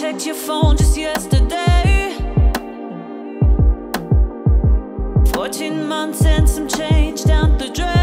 checked your phone just yesterday. 14 months and some change down the drain.